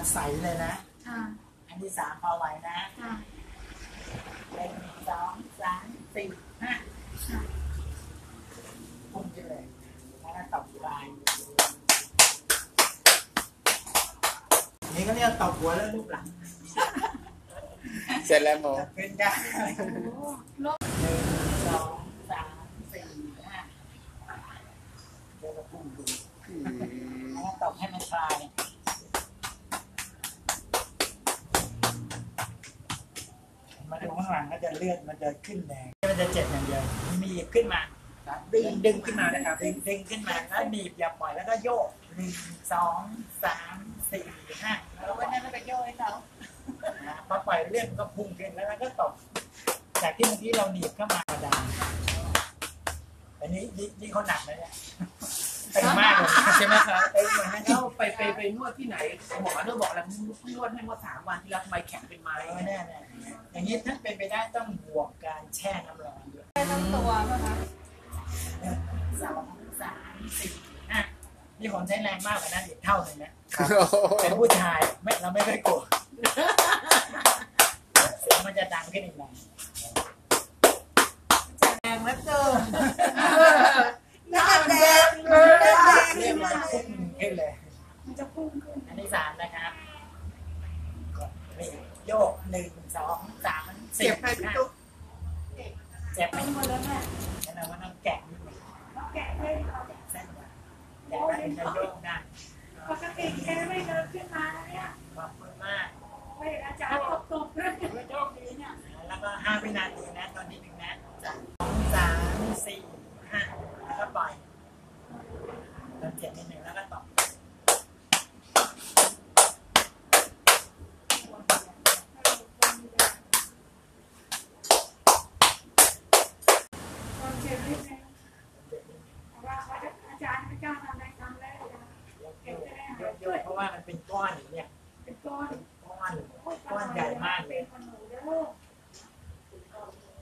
ดใสเลยนะ ค่ะอันที่สามพอไหวนะค่ะหนึ่งสองสามสี่ห้าค่ะพุ่งขึ้นเลยแล้วก็ตบปลายนี่ก็เรียกตบหัวแล้วรูปหลังเสร็จแล้วโมจะขึ้นได้ โอ้โลกหนึ่งสาดูข้างหลังก็จะเลือดมันจะขึ้นแดงมันจะเจ็บอย่างเดียวมีบขึ้นมาดึงดึงขึ้นมานะครับดึงดึงขึ้นมาแล้วหนีบอย่าปล่อยแล้วก็โยกหนึ่งสองสามสี่ห้าเอาไว้นั่นแล้วก็โยกให้เขานะพอปล่อยเลือดมันก็พุ่งขึ้นแล้วก็ตบจากที่เมื่อกี้เราหนีบเข้ามาธรรมดาอันนี้นี่นี่เขาหนักเลยเนี่ยตึงมากเลยใช่ไหมครับตึงเหมือนนั่นแล้ว ไปไปไปนวดที่ไหนหมอเริ่มบอกแล้วเพิ่งนวดให้เมื่อสามวันที่แล้วทำไมแข็งเป็นไม้เออแน่แน่อย่างนี้ถ้าเป็นไปได้ต้องบวกการแช่น้ำร้อนด้วยได้ทั้งตัวป่ะคะหนึ่งสองสามสี่ห้านี่ผมใช้แรงมากกว่านั้นอีกเท่าหนึ่งนะโอ้โหเป็นผู้ชายไม่เราไม่ค่อยโกรธเสียงมันจะดังขึ้นอีกหน่อยแรงแล้วเกินหน้าแดงเรียก มันพุ่งขึ้นเลยมันจะพุ่งขึ้นอันที่สามนะครับกดนี่โยกหนึ่งสองสามสี่เจ็บใครพี่ตุ๊กเจ็บไหมเป็นหมดแล้วแม่งั้นเราก็ต้องแกะนิดหนึ่งเราแกะให้เขาเส้นก่อนแกะแล้วถึงจะโยกได้ปกติแกไม่เดินขึ้นมาเนี่ยขอบคุณมากไม่เห็นอาจารย์ตบตบๆเลยไม่โชคดีเนี่ยแล้วก็ห้าวินาทีนะตอนนี้หนึ่งนะสองสามสี่ห้าแล้วก็ปล่อยตอนเจ็บนิดหนึ่ง วก็ตบคนเจ็บนิดนึงแต่ว่าอาจารย์ไม่กล้าทำอะไรทำแล้วเก็บจะได้หายโยกๆเพราะว่ามันเป็นก้อนอย่างเนี่ยเป็นก้อนก้อนก้อนใหญ่มากเลเป็ยนขนมเด้อ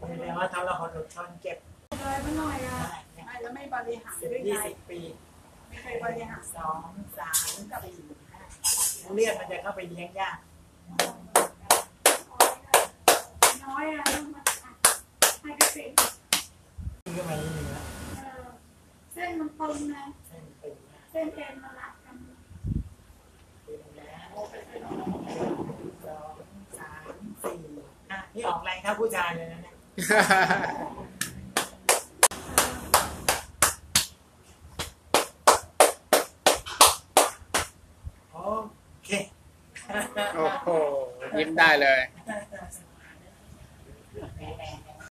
แสดงว่าถ้าเราหดอดทนเก็บเลยมาหน่อยอะได้เนี่ยไม่แล้วไม่บริหารสิบด้วยไงยี่สิบปีไม่เคยบริหารสองสามสี่ห้าเลือดมันจะเข้าไปเลี้ยงยากน้อยอะต้องมาให้ไปเป็น ขึ้นมานิดนึงแล้วเออเส้นมันตึงนะเส้นตึงมากเส้นเอ็นมันรัดกันตึงแล้วสองสามสี่ห้านี่ออกแรงเท่าผู้ชายเลยนะเนี่ยโอเคโอ้โหยิ้มได้เลย